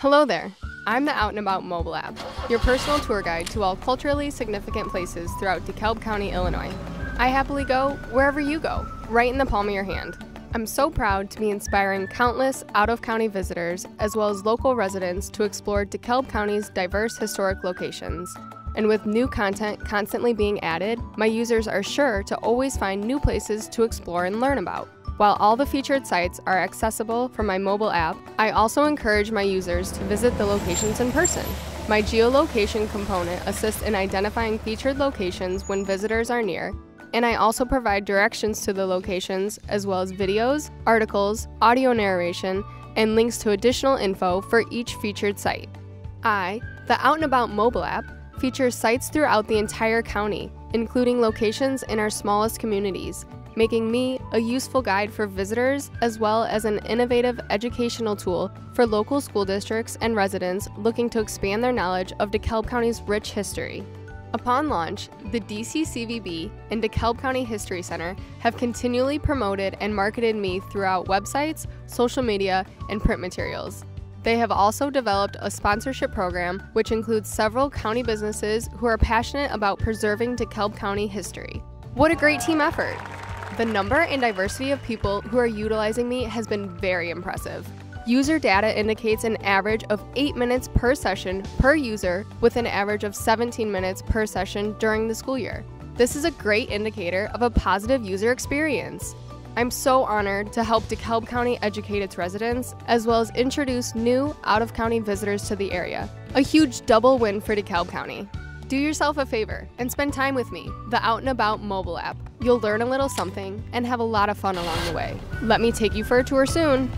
Hello there. I'm the Out and About mobile app, your personal tour guide to all culturally significant places throughout DeKalb County, Illinois. I happily go wherever you go, right in the palm of your hand. I'm so proud to be inspiring countless out of county visitors as well as local residents to explore DeKalb County's diverse historic locations. And with new content constantly being added, my users are sure to always find new places to explore and learn about. While all the featured sites are accessible from my mobile app, I also encourage my users to visit the locations in person. My geolocation component assists in identifying featured locations when visitors are near, and I also provide directions to the locations as well as videos, articles, audio narration, and links to additional info for each featured site. I, the Out and About mobile app, features sites throughout the entire county, including locations in our smallest communities, making me a useful guide for visitors as well as an innovative educational tool for local school districts and residents looking to expand their knowledge of DeKalb County's rich history. Upon launch, the DCCVB and DeKalb County History Center have continually promoted and marketed me throughout websites, social media, and print materials. They have also developed a sponsorship program which includes several county businesses who are passionate about preserving DeKalb County history. What a great team effort! The number and diversity of people who are utilizing me has been very impressive. User data indicates an average of 8 minutes per session per user, with an average of 17 minutes per session during the school year. This is a great indicator of a positive user experience. I'm so honored to help DeKalb County educate its residents, as well as introduce new out of county visitors to the area. A huge double win for DeKalb County. Do yourself a favor and spend time with me, the Out and About mobile app. You'll learn a little something and have a lot of fun along the way. Let me take you for a tour soon.